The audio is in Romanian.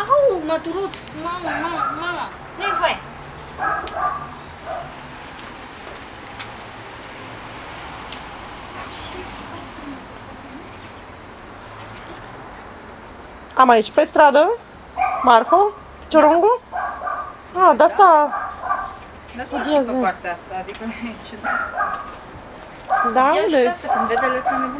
Au, m-a durut. Mama, mama, mama. Nu-i voie. Am aici pe stradă, Marco, ciorongul. Ah, de asta, Da, nu și pe partea asta, adică e ciudat. da, unde? Ia și unde? când vede lăsă nebună.